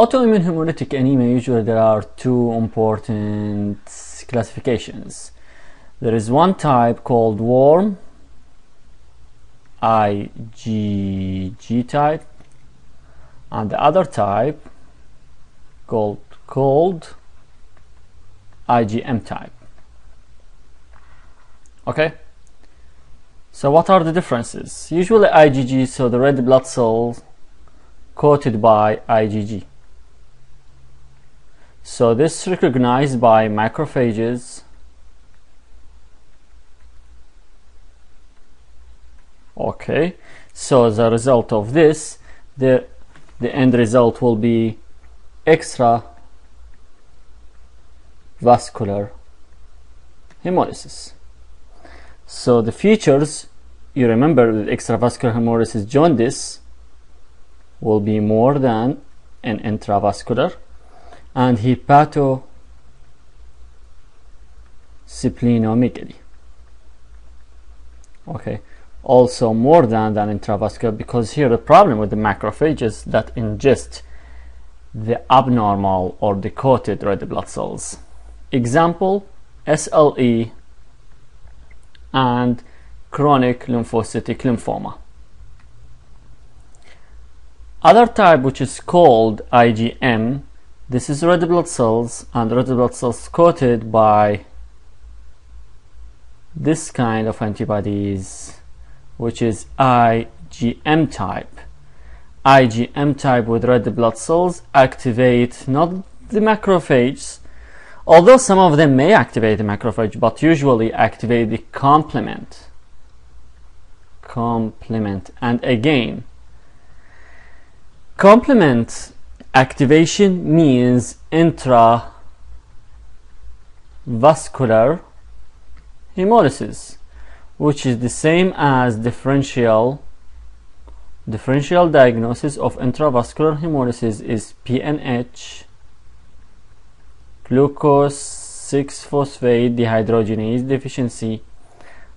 autoimmune hemolytic anemia, usually there are two important classifications. There is one type called warm, IgG type, and the other type called cold, IgM type. Okay? So what are the differences? Usually IgG, so the red blood cells coated by IgG. So this is recognized by macrophages. Okay. So as a result of this the the end result will be extra vascular hemolysis. So the features you remember with extravascular hemolysis jaundice will be more than an intravascular and hepatosplenomegaly okay. Also more than than intravascular because here the problem with the macrophages that ingest the abnormal or decoded red blood cells. Example SLE and chronic lymphocytic lymphoma. Other type which is called IgM this is red blood cells and red blood cells coated by this kind of antibodies which is IgM type. IgM type with red blood cells activate not the macrophages, although some of them may activate the macrophage, but usually activate the complement. Complement. And again, complement activation means intravascular hemolysis which is the same as differential differential diagnosis of intravascular hemolysis is PNH glucose 6-phosphate dehydrogenase deficiency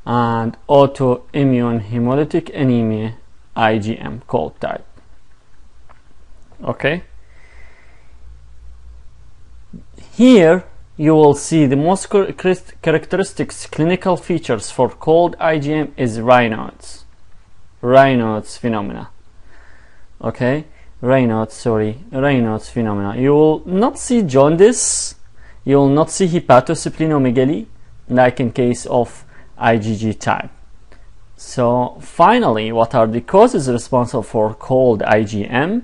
and autoimmune hemolytic anemia IgM cold type. Okay here you will see the most characteristics clinical features for cold IgM is Raynaud's Raynaud's phenomena. Okay? Raynaud's sorry. Raynaud's phenomena. You will not see jaundice. You will not see hepatosplenomegaly like in case of IgG type. So finally what are the causes responsible for cold IgM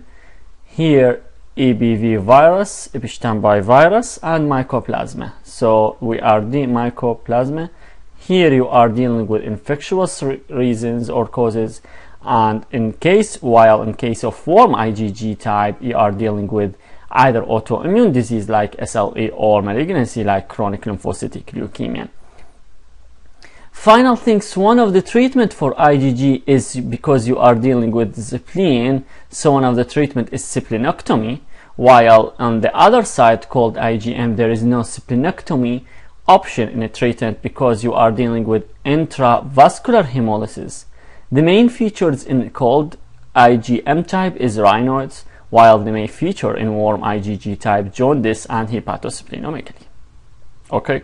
here EBV virus, Epstein-Barr virus, and mycoplasma. So we are the mycoplasma. Here you are dealing with infectious re reasons or causes, and in case, while in case of warm IgG type, you are dealing with either autoimmune disease like SLE or malignancy like chronic lymphocytic leukemia. Final things, one of the treatment for IgG is because you are dealing with spleen, so one of the treatment is splenectomy while on the other side called IgM there is no splenectomy option in a treatment because you are dealing with intravascular hemolysis. The main features in cold IgM type is Raynaud's, while the main feature in warm IgG type jaundice and hepatosplenomegaly. Okay.